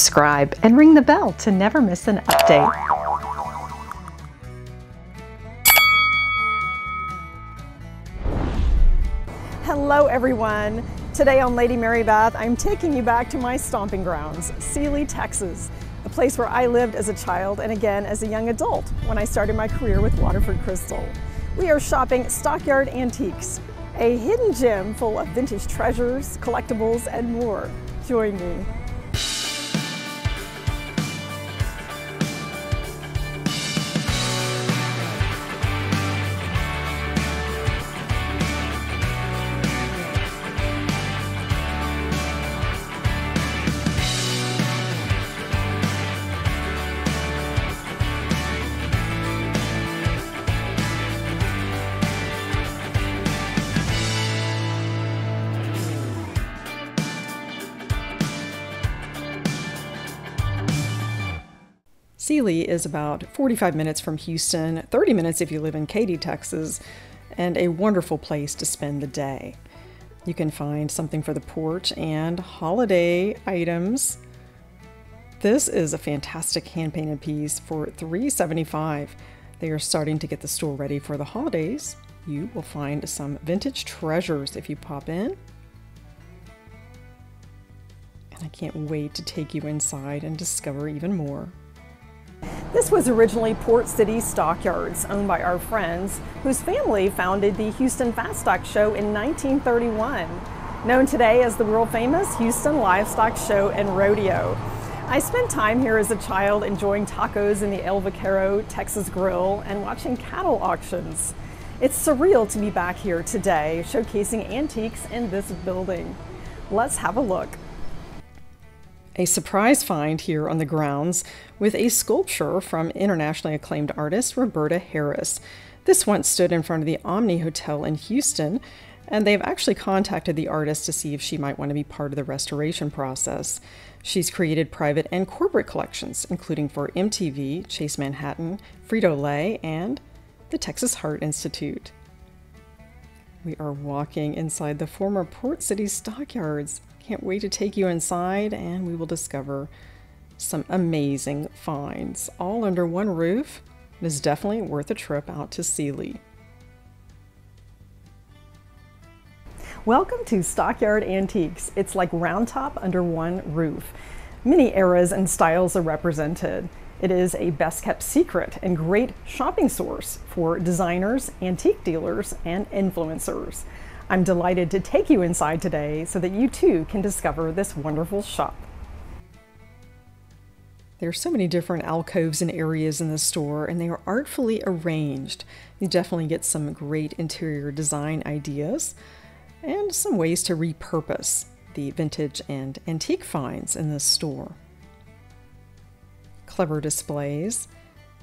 subscribe, and ring the bell to never miss an update. Hello everyone! Today on Lady Mary Beth, I'm taking you back to my stomping grounds, Sealy, Texas, a place where I lived as a child and again as a young adult when I started my career with Waterford Crystal. We are shopping Stockyard Antiques, a hidden gem full of vintage treasures, collectibles, and more. Join me. Is about 45 minutes from Houston, 30 minutes if you live in Katy, Texas, and a wonderful place to spend the day. You can find something for the porch and holiday items. This is a fantastic hand painted piece for $3.75. They are starting to get the store ready for the holidays. You will find some vintage treasures if you pop in. And I can't wait to take you inside and discover even more. This was originally Port City Stockyards, owned by our friends, whose family founded the Houston Fat Stock Show in 1931, known today as the world famous Houston Livestock Show and Rodeo. I spent time here as a child enjoying tacos in the El Vaquero Texas Grill and watching cattle auctions. It's surreal to be back here today, showcasing antiques in this building. Let's have a look a surprise find here on the grounds with a sculpture from internationally acclaimed artist Roberta Harris. This once stood in front of the Omni Hotel in Houston, and they've actually contacted the artist to see if she might want to be part of the restoration process. She's created private and corporate collections, including for MTV, Chase Manhattan, Frito Lay, and the Texas Heart Institute. We are walking inside the former Port City stockyards. Can't wait to take you inside and we will discover some amazing finds all under one roof. It is definitely worth a trip out to Sealy. Welcome to Stockyard Antiques. It's like Round Top under one roof. Many eras and styles are represented. It is a best kept secret and great shopping source for designers, antique dealers, and influencers. I'm delighted to take you inside today so that you too can discover this wonderful shop. There are so many different alcoves and areas in the store, and they are artfully arranged. You definitely get some great interior design ideas and some ways to repurpose the vintage and antique finds in this store. Clever displays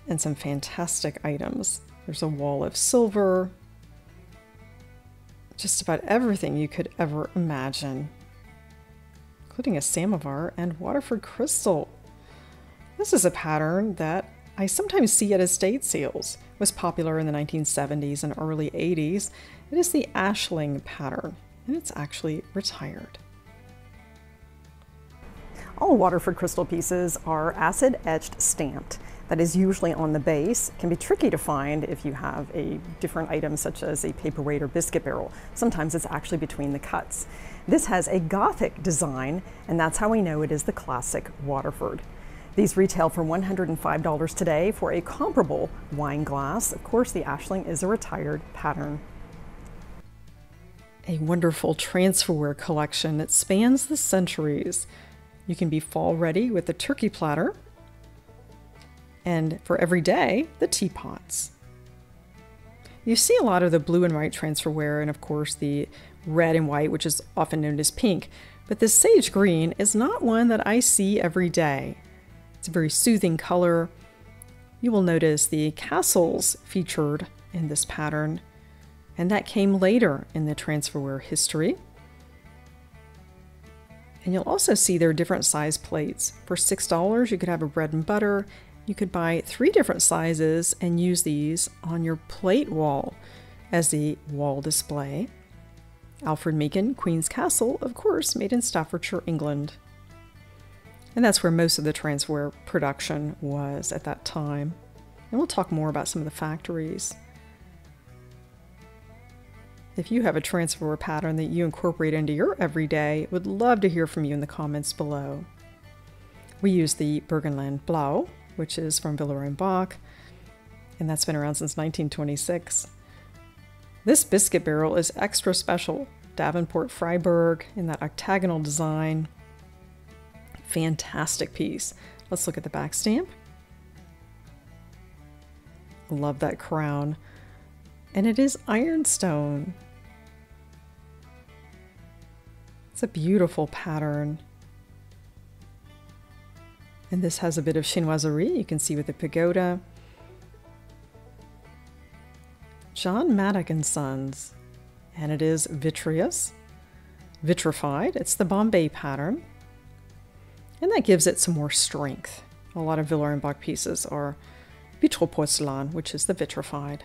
and some fantastic items. There's a wall of silver, just about everything you could ever imagine, including a samovar and Waterford crystal. This is a pattern that I sometimes see at estate sales. It was popular in the 1970s and early 80s. It is the Ashling pattern, and it's actually retired. All Waterford crystal pieces are acid etched stamped that is usually on the base can be tricky to find if you have a different item such as a paperweight or biscuit barrel. Sometimes it's actually between the cuts. This has a Gothic design and that's how we know it is the classic Waterford. These retail for $105 today for a comparable wine glass. Of course, the Ashling is a retired pattern. A wonderful transferware collection that spans the centuries. You can be fall ready with a turkey platter, and for every day, the teapots. You see a lot of the blue and white transferware, and of course the red and white, which is often known as pink, but this sage green is not one that I see every day. It's a very soothing color. You will notice the castles featured in this pattern, and that came later in the transferware history. And you'll also see there are different size plates. For $6, you could have a bread and butter you could buy three different sizes and use these on your plate wall as the wall display. Alfred Meakin, Queen's Castle, of course, made in Staffordshire, England. And that's where most of the transferware production was at that time. And we'll talk more about some of the factories. If you have a transferware pattern that you incorporate into your everyday, would love to hear from you in the comments below. We use the Burgenland Blau, which is from Villeroy and Boch, and that's been around since 1926. This biscuit barrel is extra special. Davenport Freiberg in that octagonal design. Fantastic piece. Let's look at the back stamp. Love that crown. And it is ironstone. It's a beautiful pattern. And this has a bit of chinoiserie, you can see with the pagoda. John Maddock and Sons, and it is vitreous, vitrified. It's the Bombay pattern, and that gives it some more strength. A lot of Villeroy Boch pieces are Vitroporzellan, which is the vitrified.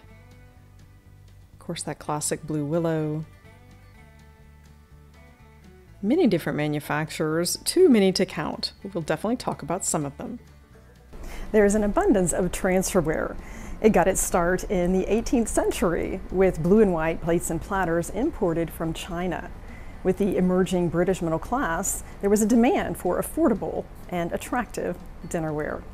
Of course, that classic blue willow. Many different manufacturers, too many to count. We'll definitely talk about some of them. There's an abundance of transferware. It got its start in the 18th century with blue and white plates and platters imported from China. With the emerging British middle class, there was a demand for affordable and attractive dinnerware.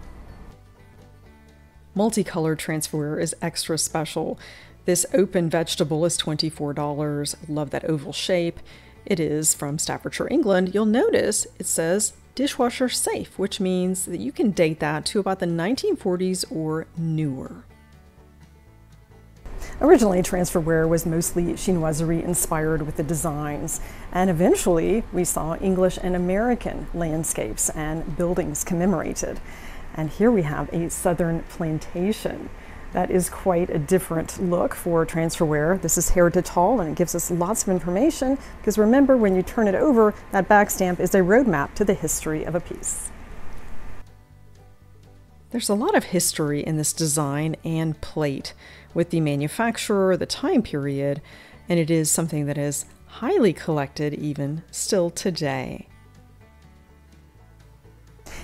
Multicolored transferware is extra special. This open vegetable is $24. Love that oval shape. It is from Staffordshire, England. You'll notice it says dishwasher safe, which means that you can date that to about the 1940s or newer. Originally, transferware was mostly chinoiserie inspired with the designs, and eventually we saw English and American landscapes and buildings commemorated. And here we have a southern plantation. That is quite a different look for transferware. This is Heritage Hall and it gives us lots of information because remember when you turn it over, that back stamp is a roadmap to the history of a piece. There's a lot of history in this design and plate with the manufacturer, the time period, and it is something that is highly collected even still today.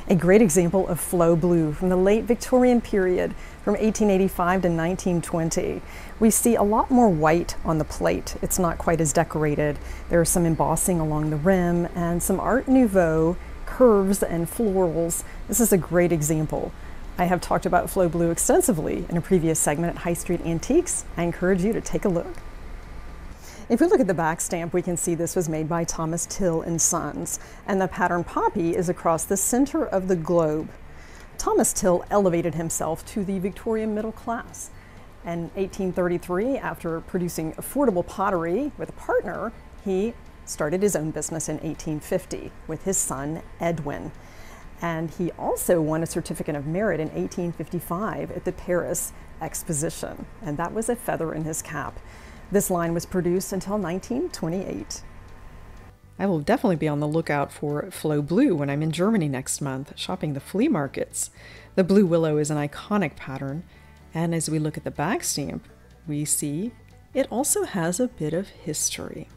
A great example of flow blue from the late Victorian period from 1885 to 1920. We see a lot more white on the plate. It's not quite as decorated. There's some embossing along the rim and some Art Nouveau curves and florals. This is a great example. I have talked about Flow Blue extensively in a previous segment at High Street Antiques. I encourage you to take a look. If we look at the back stamp, we can see this was made by Thomas Till and Sons, and the pattern poppy is across the center of the globe. Thomas Till elevated himself to the Victorian middle class. In 1833, after producing affordable pottery with a partner, he started his own business in 1850 with his son Edwin. And he also won a Certificate of Merit in 1855 at the Paris Exposition, and that was a feather in his cap. This line was produced until 1928. I will definitely be on the lookout for Flow Blue when I'm in Germany next month, shopping the flea markets. The blue willow is an iconic pattern, and as we look at the back stamp, we see it also has a bit of history.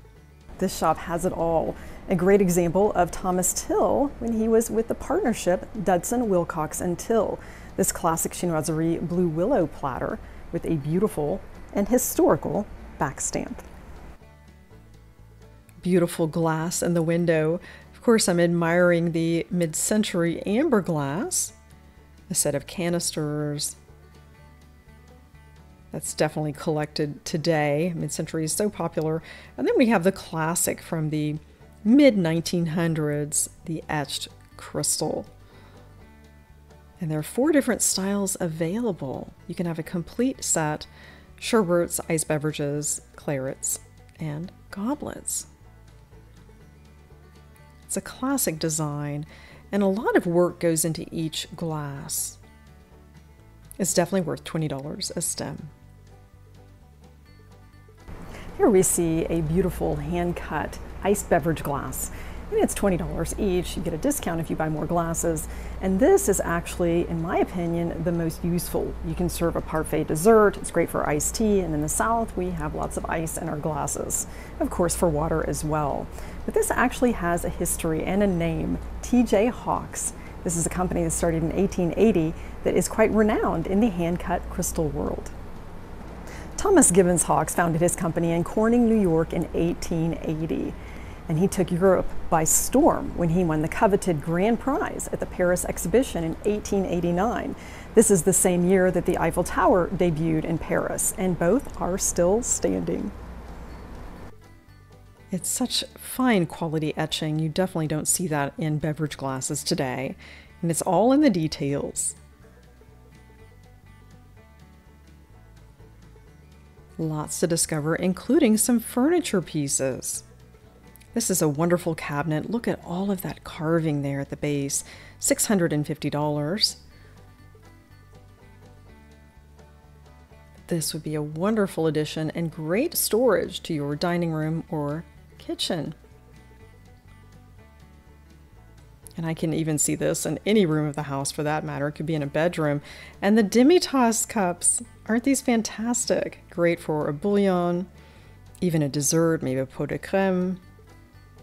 This shop has it all. A great example of Thomas Till when he was with the partnership Dudson, Wilcox, and Till. This classic chinoiserie blue willow platter with a beautiful and historical back stamp. Beautiful glass in the window. Of course, I'm admiring the mid century amber glass, a set of canisters. That's definitely collected today. Mid century is so popular. And then we have the classic from the mid 1900s, the etched crystal. And there are four different styles available. You can have a complete set sherbets, ice beverages, clarets, and goblets. It's a classic design, and a lot of work goes into each glass. It's definitely worth $20 a stem. Here we see a beautiful hand-cut iced beverage glass. It's $20 each. You get a discount if you buy more glasses. And this is actually, in my opinion, the most useful. You can serve a parfait dessert. It's great for iced tea. And in the South, we have lots of ice in our glasses. Of course, for water as well. But this actually has a history and a name, TG Hawkes. This is a company that started in 1880 that is quite renowned in the hand cut crystal world. Thomas Gibbons Hawkes founded his company in Corning, New York in 1880 and he took Europe by storm when he won the coveted grand prize at the Paris exhibition in 1889. This is the same year that the Eiffel Tower debuted in Paris, and both are still standing. It's such fine quality etching. You definitely don't see that in beverage glasses today. And it's all in the details. Lots to discover, including some furniture pieces. This is a wonderful cabinet. Look at all of that carving there at the base. $650. This would be a wonderful addition and great storage to your dining room or kitchen. And I can even see this in any room of the house for that matter. It could be in a bedroom. And the demi-tasse cups, aren't these fantastic? Great for a bouillon, even a dessert, maybe a pot de creme.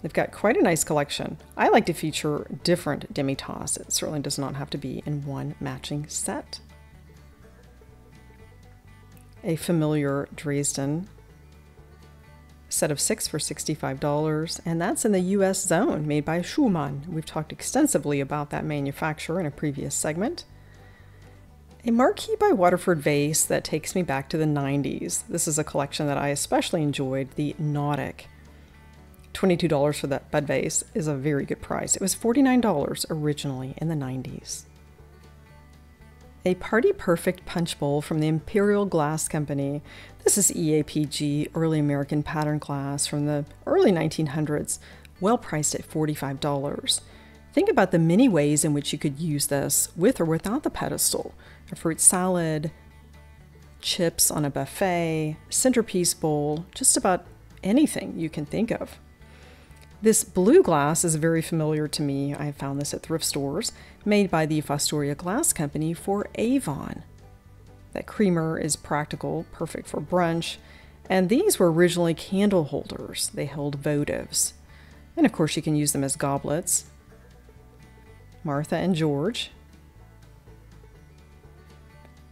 They've got quite a nice collection. I like to feature different demi-tasse. It certainly does not have to be in one matching set. A familiar Dresden set of six for $65, and that's in the US zone made by Schumann. We've talked extensively about that manufacturer in a previous segment. A Marquis by Waterford vase that takes me back to the 90s. This is a collection that I especially enjoyed, the Nautic. $22 for that bud vase is a very good price. It was $49 originally in the 90s. A Party Perfect punch bowl from the Imperial Glass Company. This is EAPG, Early American Pattern Glass from the early 1900s, well priced at $45. Think about the many ways in which you could use this with or without the pedestal. A fruit salad, chips on a buffet, centerpiece bowl, just about anything you can think of. This blue glass is very familiar to me. I found this at thrift stores, made by the Fostoria Glass Company for Avon. That creamer is practical, perfect for brunch, and these were originally candle holders. They held votives. And of course, you can use them as goblets. Martha and George.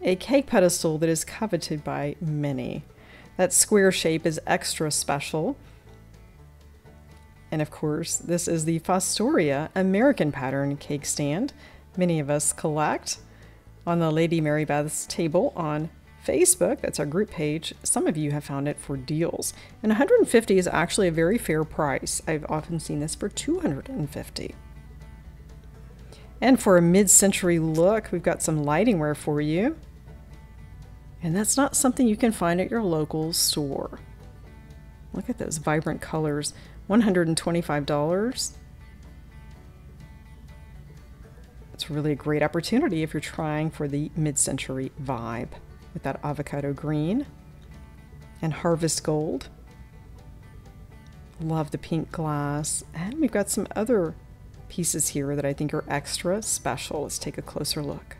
A cake pedestal that is coveted by many. That square shape is extra special and of course, this is the Fostoria American pattern cake stand. Many of us collect on the Lady Mary Beth's table on Facebook. That's our group page. Some of you have found it for deals. And 150 is actually a very fair price. I've often seen this for 250. And for a mid-century look, we've got some lightingware for you. And that's not something you can find at your local store. Look at those vibrant colors. $125. It's really a great opportunity if you're trying for the mid-century vibe with that avocado green and harvest gold. Love the pink glass. And we've got some other pieces here that I think are extra special. Let's take a closer look.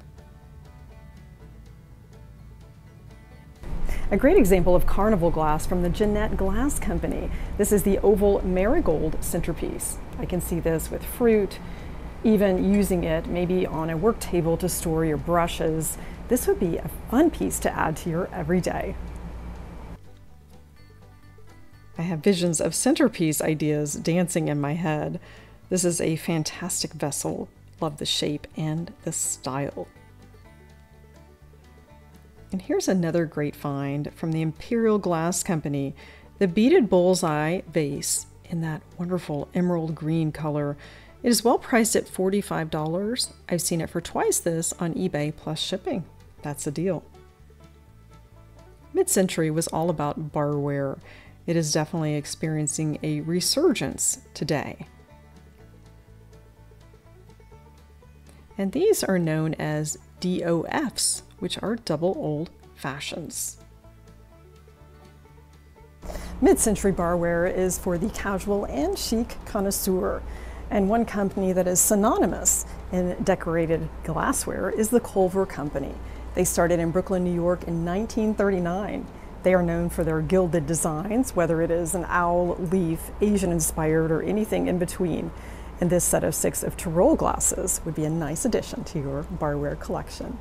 A great example of carnival glass from the Jeannette Glass Company. This is the oval marigold centerpiece. I can see this with fruit, even using it maybe on a work table to store your brushes. This would be a fun piece to add to your everyday. I have visions of centerpiece ideas dancing in my head. This is a fantastic vessel. Love the shape and the style. And here's another great find from the Imperial Glass Company the beaded bullseye vase in that wonderful emerald green color. It is well priced at $45. I've seen it for twice this on eBay plus shipping. That's a deal. Mid century was all about barware. It is definitely experiencing a resurgence today. And these are known as DOFs, which are double old fashions. Mid-century barware is for the casual and chic connoisseur. And one company that is synonymous in decorated glassware is the Culver Company. They started in Brooklyn, New York in 1939. They are known for their gilded designs, whether it is an owl, leaf, Asian inspired, or anything in between. And this set of six of Tyrol glasses would be a nice addition to your barware collection.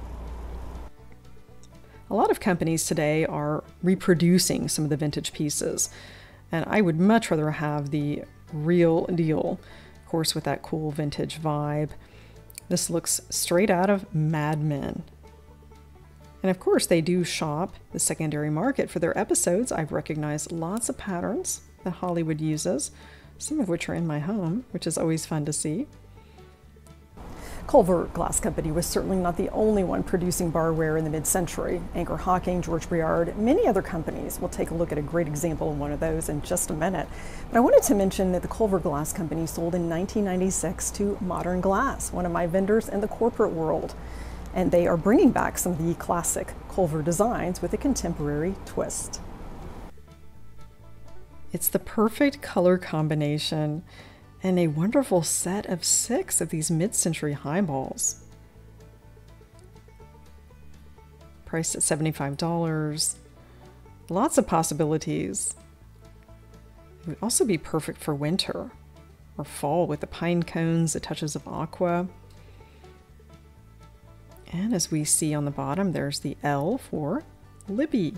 A lot of companies today are reproducing some of the vintage pieces, and I would much rather have the real deal, of course, with that cool vintage vibe. This looks straight out of Mad Men. And of course, they do shop the secondary market for their episodes. I've recognized lots of patterns that Hollywood uses, some of which are in my home, which is always fun to see. Culver Glass Company was certainly not the only one producing barware in the mid-century. Anchor Hocking, Georges Briard, many other companies. We'll take a look at a great example of one of those in just a minute. But I wanted to mention that the Culver Glass Company sold in 1996 to Modern Glass, one of my vendors in the corporate world and they are bringing back some of the classic Culver designs with a contemporary twist. It's the perfect color combination and a wonderful set of six of these mid-century highballs. Priced at $75. Lots of possibilities. It would also be perfect for winter or fall with the pine cones, the touches of aqua. And as we see on the bottom, there's the L for Libbey.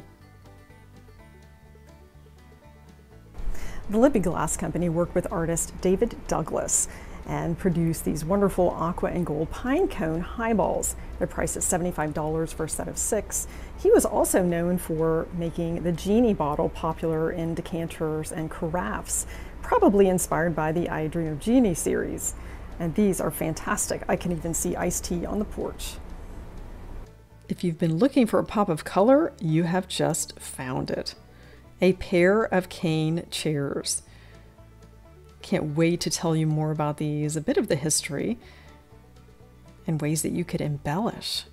The Libbey Glass Company worked with artist David Douglas and produced these wonderful aqua and gold pine cone highballs. They're priced at $75 for a set of six. He was also known for making the genie bottle popular in decanters and carafes, probably inspired by the I Dream of Jeannie series. And these are fantastic. I can even see iced tea on the porch. If you've been looking for a pop of color, you have just found it. A pair of cane chairs. Can't wait to tell you more about these, a bit of the history, and ways that you could embellish.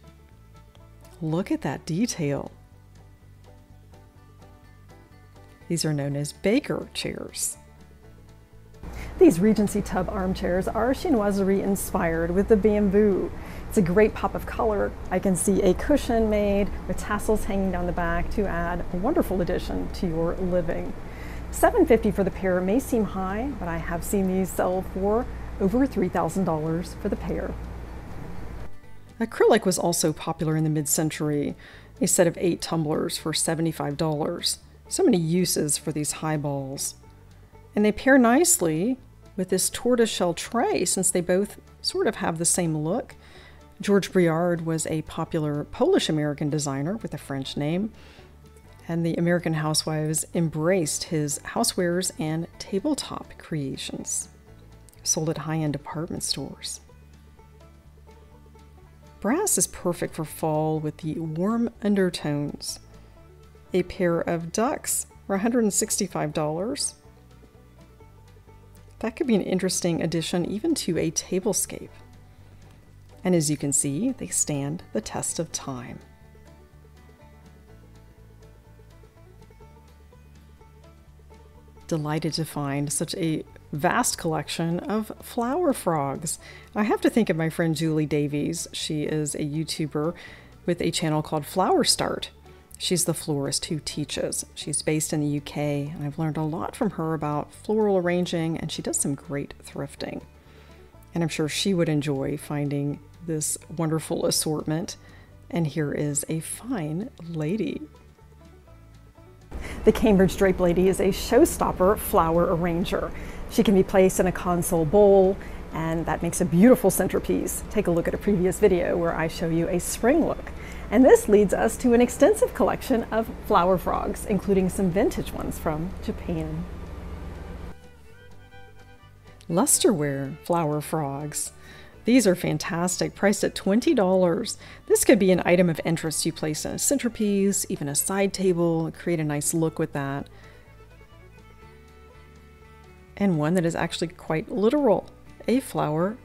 Look at that detail. These are known as Baker chairs. These Regency tub armchairs are chinoiserie inspired with the bamboo. It's a great pop of color. I can see a cushion made with tassels hanging down the back to add a wonderful addition to your living. 750 for the pair may seem high, but I have seen these sell for over $3,000 for the pair. Acrylic was also popular in the mid-century, a set of eight tumblers for $75. So many uses for these highballs. And they pair nicely with this tortoiseshell tray since they both sort of have the same look. Georges Briard was a popular Polish American designer with a French name, and the American housewives embraced his housewares and tabletop creations, sold at high end department stores. Brass is perfect for fall with the warm undertones. A pair of ducks for $165. That could be an interesting addition even to a tablescape and as you can see, they stand the test of time. Delighted to find such a vast collection of flower frogs. I have to think of my friend Julie Davies. She is a YouTuber with a channel called Flower Start. She's the florist who teaches. She's based in the UK, and I've learned a lot from her about floral arranging, and she does some great thrifting. And I'm sure she would enjoy finding this wonderful assortment. And here is a fine lady. The Cambridge Draped Lady is a showstopper flower arranger. She can be placed in a console bowl, and that makes a beautiful centerpiece. Take a look at a previous video where I show you a spring look. And this leads us to an extensive collection of flower frogs, including some vintage ones from Japan. Lusterware flower frogs. These are fantastic, priced at $20. This could be an item of interest you place in a centerpiece, even a side table, create a nice look with that. And one that is actually quite literal, a flower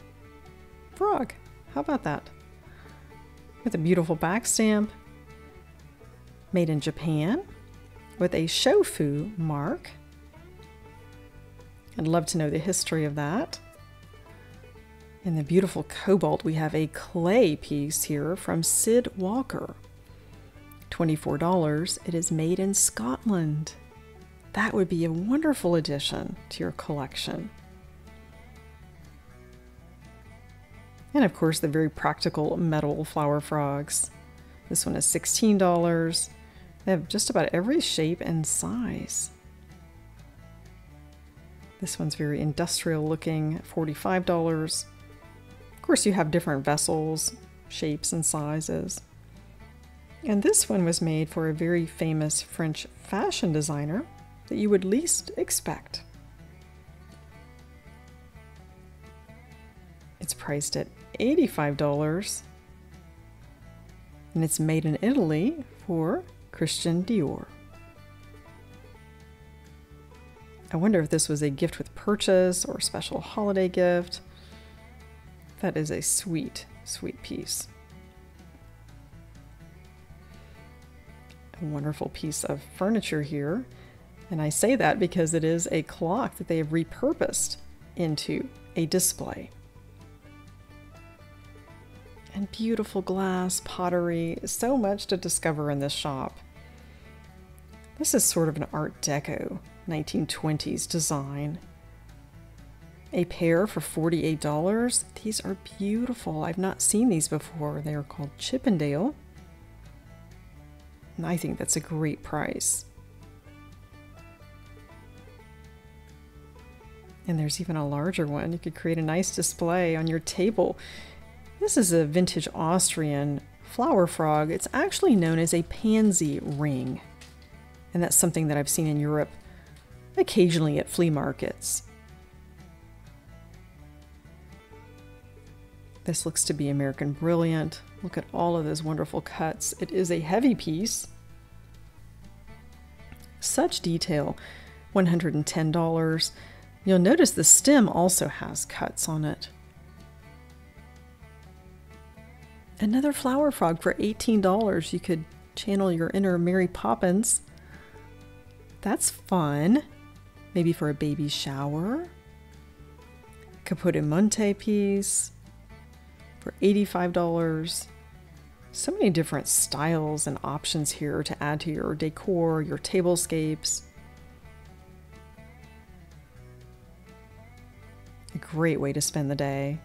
frog. How about that? With a beautiful back stamp, made in Japan, with a shofu mark. I'd love to know the history of that. In the beautiful cobalt, we have a clay piece here from Sid Walker. $24. It is made in Scotland. That would be a wonderful addition to your collection. And of course, the very practical metal flower frogs. This one is $16. They have just about every shape and size. This one's very industrial looking, $45. Course, you have different vessels, shapes, and sizes. And this one was made for a very famous French fashion designer that you would least expect. It's priced at $85 and it's made in Italy for Christian Dior. I wonder if this was a gift with purchase or a special holiday gift. That is a sweet, sweet piece. A wonderful piece of furniture here. And I say that because it is a clock that they have repurposed into a display and beautiful glass, pottery, so much to discover in this shop. This is sort of an Art Deco 1920s design. A pair for $48. These are beautiful. I've not seen these before. They are called Chippendale. And I think that's a great price. And there's even a larger one. You could create a nice display on your table. This is a vintage Austrian flower frog. It's actually known as a pansy ring. And that's something that I've seen in Europe occasionally at flea markets. This looks to be American Brilliant. Look at all of those wonderful cuts. It is a heavy piece. Such detail, $110. You'll notice the stem also has cuts on it. Another flower frog for $18. You could channel your inner Mary Poppins. That's fun. Maybe for a baby shower. Capodimonte piece for $85. So many different styles and options here to add to your decor, your tablescapes. A great way to spend the day.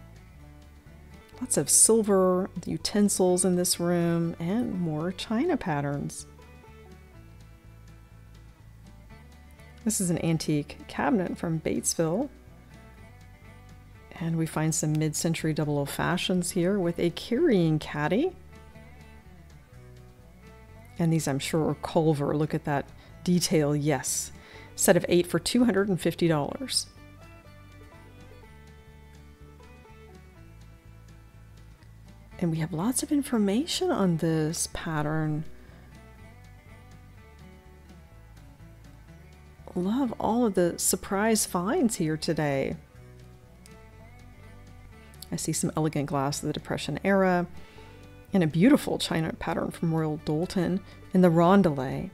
Lots of silver utensils in this room and more china patterns. This is an antique cabinet from Batesville. And we find some mid-century double old fashions here with a carrying caddy. And these I'm sure are Culver. Look at that detail, yes. Set of eight for $250. And we have lots of information on this pattern. Love all of the surprise finds here today. I see some elegant glass of the Depression era and a beautiful china pattern from Royal Doulton in the Rondelay.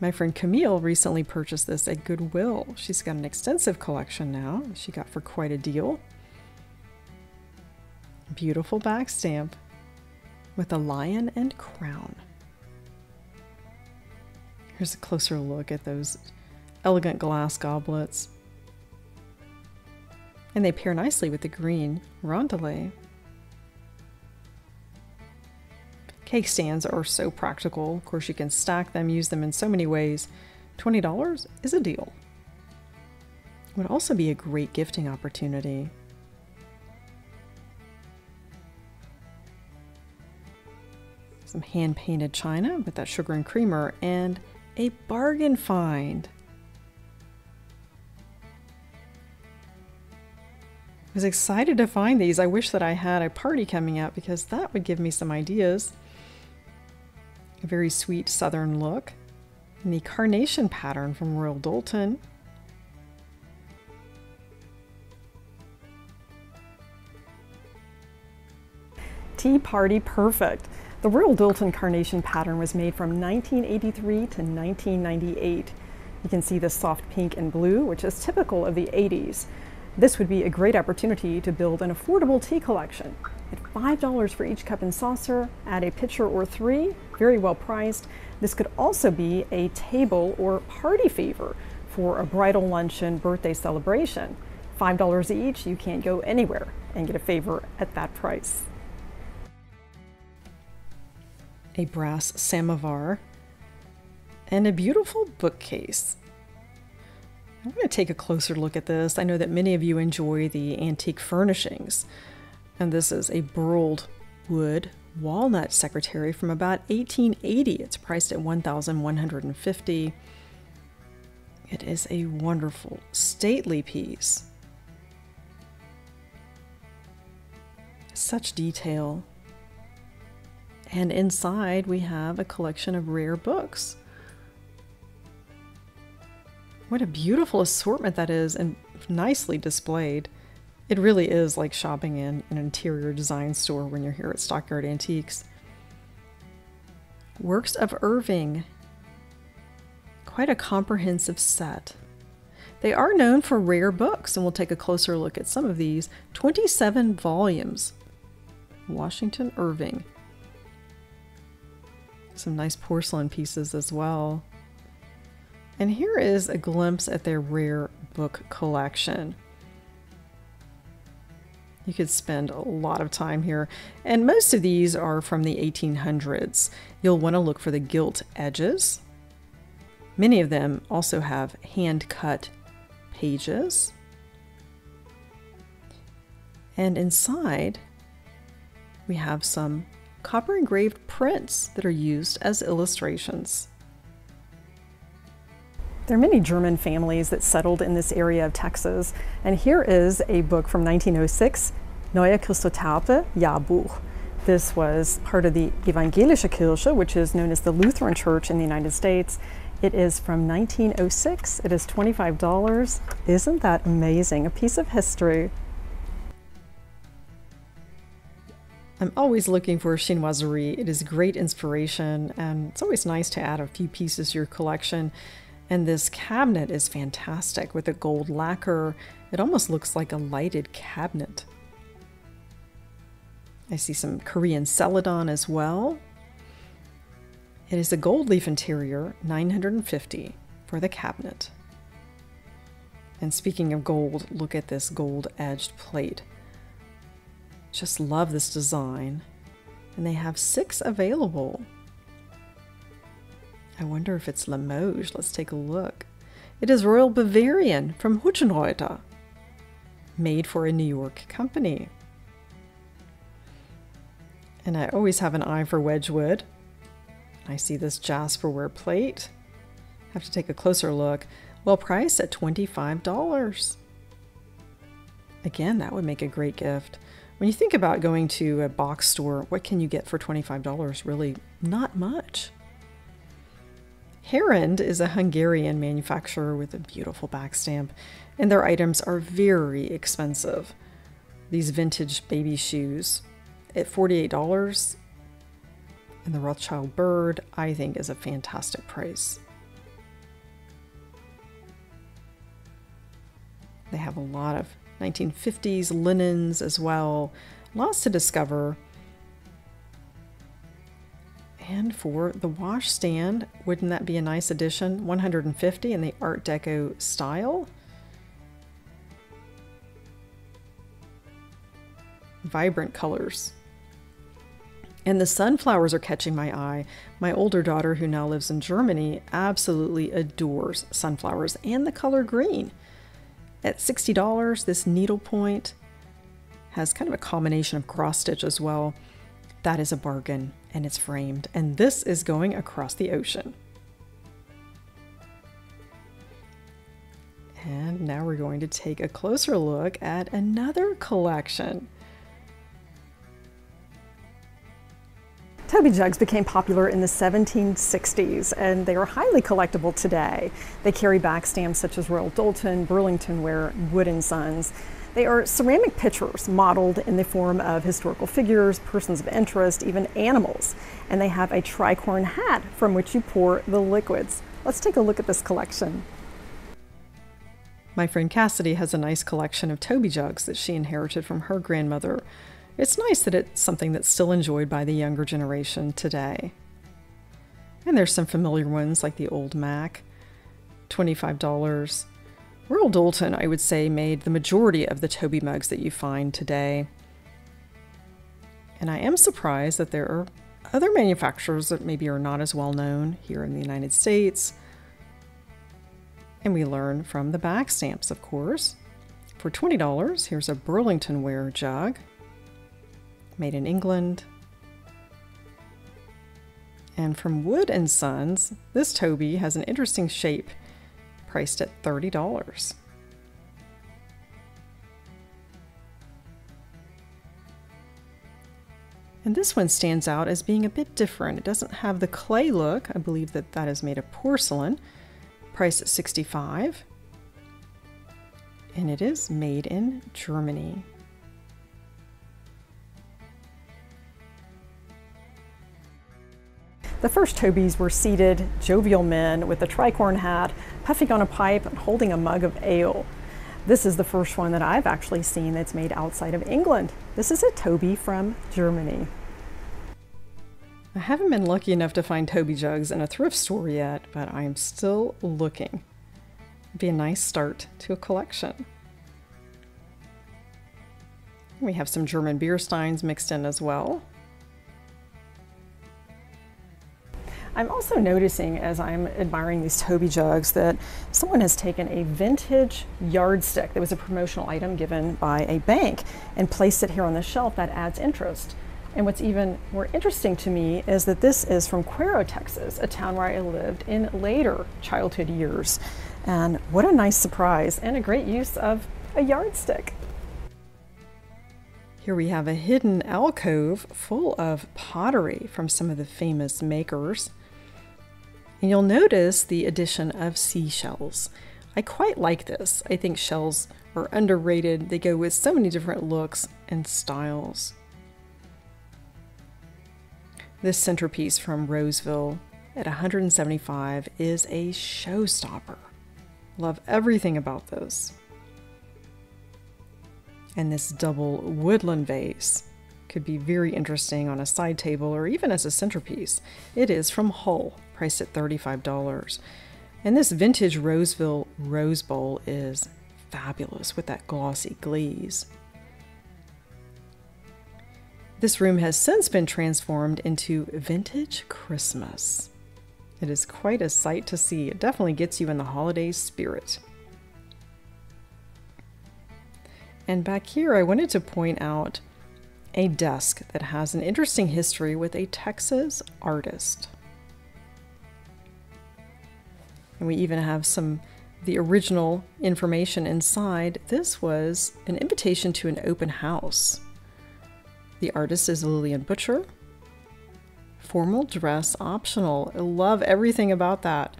My friend Camille recently purchased this at Goodwill. She's got an extensive collection now. She got for quite a deal. Beautiful back stamp with a lion and crown. Here's a closer look at those elegant glass goblets. And they pair nicely with the green Rondelay. Cake stands are so practical. Of course, you can stack them, use them in so many ways. $20 is a deal. Would also be a great gifting opportunity. some hand painted china with that sugar and creamer, and a bargain find. Was excited to find these. I wish that I had a party coming up because that would give me some ideas. A very sweet southern look. And the carnation pattern from Royal Doulton. Tea Party Perfect. The Royal Doulton carnation pattern was made from 1983 to 1998. You can see the soft pink and blue, which is typical of the 80s. This would be a great opportunity to build an affordable tea collection. At $5 for each cup and saucer, add a pitcher or three, very well priced. This could also be a table or party favor for a bridal luncheon birthday celebration. $5 each, you can't go anywhere and get a favor at that price. A brass samovar and a beautiful bookcase. I'm going to take a closer look at this. I know that many of you enjoy the antique furnishings, and this is a burled wood walnut secretary from about 1880. It's priced at 1150 It is a wonderful, stately piece. Such detail. And inside we have a collection of rare books. What a beautiful assortment that is and nicely displayed. It really is like shopping in an interior design store when you're here at Stockyard Antiques. Works of Irving. Quite a comprehensive set. They are known for rare books, and we'll take a closer look at some of these. 27 volumes. Washington Irving. Some nice porcelain pieces as well. And here is a glimpse at their rare book collection. You could spend a lot of time here, and most of these are from the 1800s. You'll want to look for the gilt edges. Many of them also have hand cut pages. And inside, we have some copper engraved prints that are used as illustrations. There are many German families that settled in this area of Texas, and here is a book from 1906, Neue Christoterpe Jahrbuch. This was part of the Evangelische Kirche, which is known as the Lutheran Church in the United States. It is from 1906. It is $25. Isn't that amazing? A piece of history. I'm always looking for chinoiserie. It is great inspiration, and it's always nice to add a few pieces to your collection. And this cabinet is fantastic with a gold lacquer. It almost looks like a lighted cabinet. I see some Korean celadon as well. It is a gold leaf interior, 950 for the cabinet. And speaking of gold, look at this gold edged plate. Just love this design. And they have six available. I wonder if it's Limoges. Let's take a look. It is Royal Bavarian from Hutschenreuther, made for a New York company. And I always have an eye for Wedgwood. I see this Jasperware plate. Have to take a closer look. Well priced at $25. Again, that would make a great gift. When you think about going to a box store, what can you get for $25? Really, not much. Herend is a Hungarian manufacturer with a beautiful back stamp, and their items are very expensive. These vintage baby shoes at $48 and the Rothschild bird, I think, is a fantastic price. They have a lot of 1950s linens as well, lots to discover. For the washstand, wouldn't that be a nice addition? 150 in the Art Deco style. Vibrant colors. And the sunflowers are catching my eye. My older daughter, who now lives in Germany, absolutely adores sunflowers and the color green. At $60, this needlepoint has kind of a combination of cross stitch as well. That is a bargain and it's framed, and this is going across the ocean. And now we're going to take a closer look at another collection. Toby jugs became popular in the 1760s and they are highly collectible today. They carry back stamps such as Royal Doulton, Burlington Ware, Wood Sons. They are ceramic pitchers modeled in the form of historical figures, persons of interest, even animals. And they have a tricorn hat from which you pour the liquids. Let's take a look at this collection. My friend Cassidy has a nice collection of Toby jugs that she inherited from her grandmother. It's nice that it's something that's still enjoyed by the younger generation today. And there's some familiar ones like the Old Mac, $25. Royal Doulton, I would say, made the majority of the Toby mugs that you find today. And I am surprised that there are other manufacturers that maybe are not as well known here in the United States. And we learn from the back stamps, of course. For $20, here's a Burlington ware jug, made in England. And from Wood & Sons, this Toby has an interesting shape, priced at $30. And this one stands out as being a bit different. It doesn't have the clay look. I believe that that is made of porcelain. Priced at 65 and it is made in Germany. The first Tobys were seated, jovial men with a tricorn hat, puffing on a pipe and holding a mug of ale. This is the first one that I've actually seen that's made outside of England. This is a Toby from Germany. I haven't been lucky enough to find Toby jugs in a thrift store yet, but I am still looking. It'd be a nice start to a collection. We have some German beer steins mixed in as well. I'm also noticing as I'm admiring these Toby jugs that someone has taken a vintage yardstick that was a promotional item given by a bank and placed it here on the shelf. That adds interest. And what's even more interesting to me is that this is from Cuero, Texas, a town where I lived in later childhood years. And what a nice surprise and a great use of a yardstick. Here we have a hidden alcove full of pottery from some of the famous makers. And you'll notice the addition of seashells. I quite like this. I think shells are underrated. They go with so many different looks and styles. This centerpiece from Roseville at 175 is a showstopper. Love everything about this. And this double woodland vase could be very interesting on a side table or even as a centerpiece. It is from Hull, priced at $35. And this vintage Roseville Rose Bowl is fabulous with that glossy glaze. This room has since been transformed into Vintage Christmas. It is quite a sight to see. It definitely gets you in the holiday spirit. And back here, I wanted to point out a desk that has an interesting history with a Texas artist. And we even have some the original information inside. This was an invitation to an open house. The artist is Lillian Butcher. Formal dress optional. I love everything about that.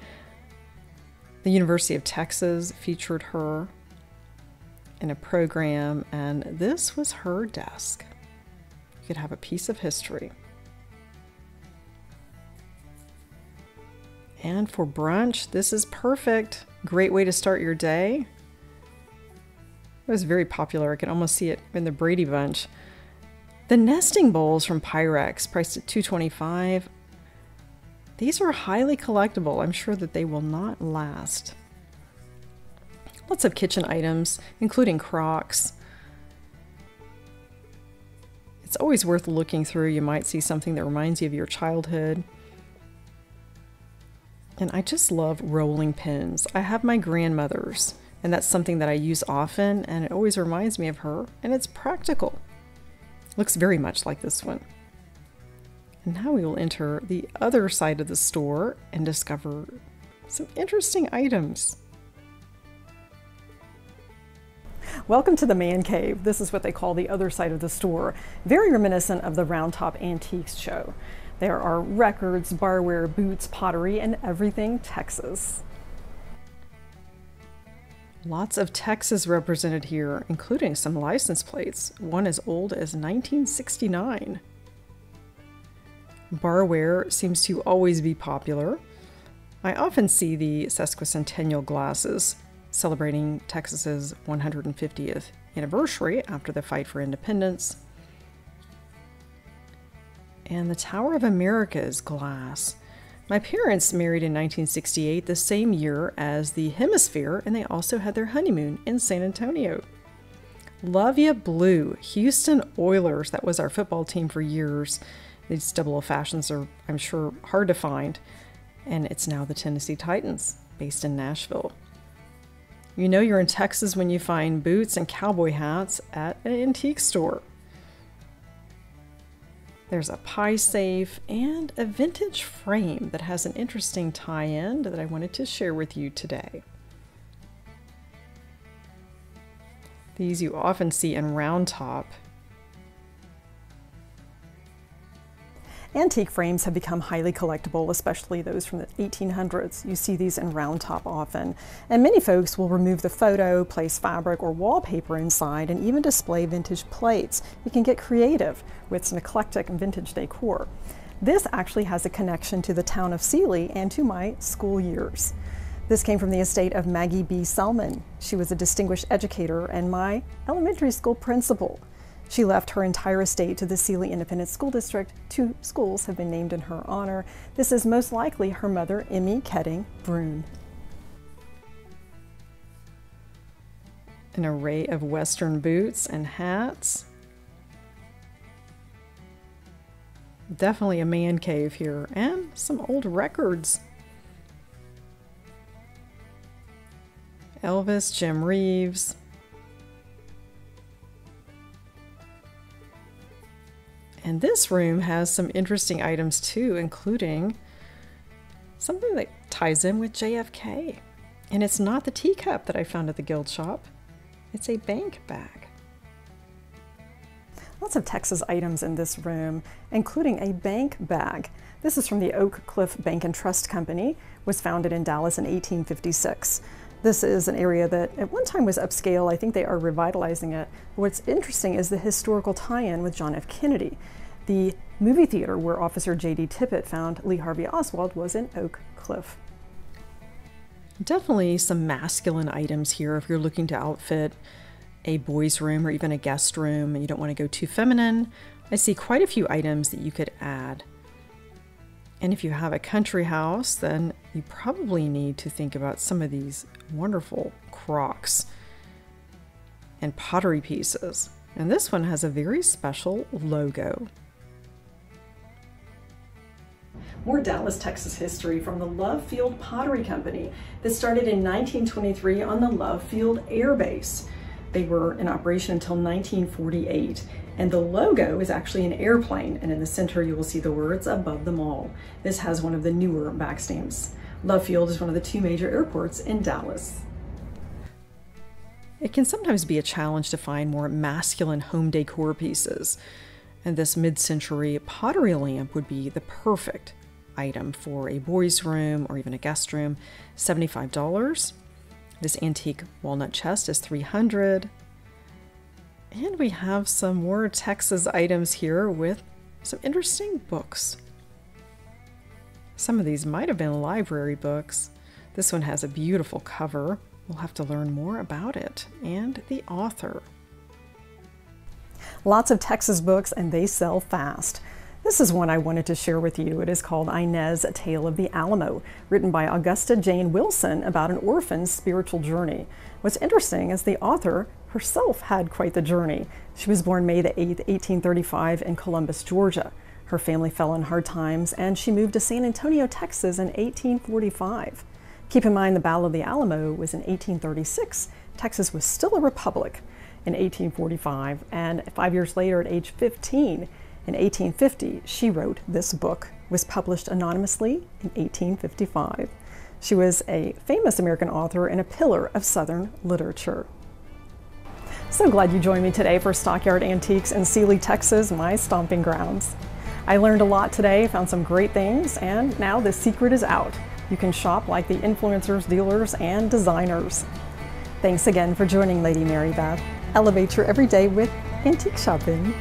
The University of Texas featured her in a program, and this was her desk. You could have a piece of history. And for brunch, this is perfect. Great way to start your day. It was very popular. I can almost see it in the Brady Bunch. The nesting bowls from Pyrex, priced at 225. These are highly collectible. I'm sure that they will not last. Lots of kitchen items, including crocks. It's always worth looking through. You might see something that reminds you of your childhood. And I just love rolling pins. I have my grandmother's, and that's something that I use often, and it always reminds me of her, and it's practical. Looks very much like this one. And now we will enter the other side of the store and discover some interesting items. Welcome to the Man Cave. This is what they call the other side of the store, very reminiscent of the Round Top Antiques show. There are records, barware, boots, pottery, and everything Texas. Lots of Texas represented here, including some license plates, one as old as 1969. Barware seems to always be popular. I often see the sesquicentennial glasses celebrating Texas's 150th anniversary after the fight for independence. And the Tower of America's glass. My parents married in 1968, the same year as the HemisFair, and they also had their honeymoon in San Antonio. Love Ya Blue, Houston Oilers, that was our football team for years. These double fashions are, I'm sure, hard to find. And it's now the Tennessee Titans, based in Nashville. You know you're in Texas when you find boots and cowboy hats at an antique store. There's a pie safe and a vintage frame that has an interesting tie-in that I wanted to share with you today. These you often see in Round Top Antique frames have become highly collectible, especially those from the 1800s. You see these in round top often. And many folks will remove the photo, place fabric or wallpaper inside, and even display vintage plates. You can get creative with some eclectic vintage decor. This actually has a connection to the town of Sealy and to my school years. This came from the estate of Maggie B. Selman. She was a distinguished educator and my elementary school principal. She left her entire estate to the Sealy Independent School District. Two schools have been named in her honor. This is most likely her mother, Emmy Ketting Brune. An array of Western boots and hats. Definitely a man cave here, and some old records. Elvis, Jim Reeves, And this room has some interesting items too, including something that ties in with JFK. And it's not the teacup that I found at the guild shop, it's a bank bag. Lots of Texas items in this room, including a bank bag. This is from the Oak Cliff Bank and Trust Company, was founded in Dallas in 1856. This is an area that at one time was upscale. I think they are revitalizing it. What's interesting is the historical tie-in with John F. Kennedy. The movie theater where Officer J.D. Tippit found Lee Harvey Oswald was in Oak Cliff. Definitely some masculine items here if you're looking to outfit a boys' room or even a guest room and you don't want to go too feminine. I see quite a few items that you could add. And if you have a country house, then you probably need to think about some of these wonderful crocks and pottery pieces. And this one has a very special logo. More Dallas, Texas history from the Love Field Pottery Company. that started in 1923 on the Love Field Air Base. They were in operation until 1948 and the logo is actually an airplane, and in the center you will see the words above them all. This has one of the newer backstamps. Love Field is one of the two major airports in Dallas. It can sometimes be a challenge to find more masculine home decor pieces, and this mid-century pottery lamp would be the perfect item for a boys' room or even a guest room. $75. This antique walnut chest is 300 and we have some more Texas items here with some interesting books. Some of these might have been library books. This one has a beautiful cover. We'll have to learn more about it and the author. Lots of Texas books and they sell fast. This is one I wanted to share with you. It is called Inez, A Tale of the Alamo, written by Augusta Jane Wilson about an orphan's spiritual journey. What's interesting is the author herself had quite the journey. She was born May the 8th, 1835 in Columbus, Georgia. Her family fell in hard times and she moved to San Antonio, Texas in 1845. Keep in mind the Battle of the Alamo was in 1836. Texas was still a republic in 1845 and five years later at age 15 in 1850 she wrote this book was published anonymously in 1855. She was a famous American author and a pillar of Southern literature. So glad you joined me today for Stockyard Antiques in Sealy, Texas, my stomping grounds. I learned a lot today, found some great things, and now the secret is out. You can shop like the influencers, dealers, and designers. Thanks again for joining Lady Mary Beth. Elevate your everyday with antique shopping.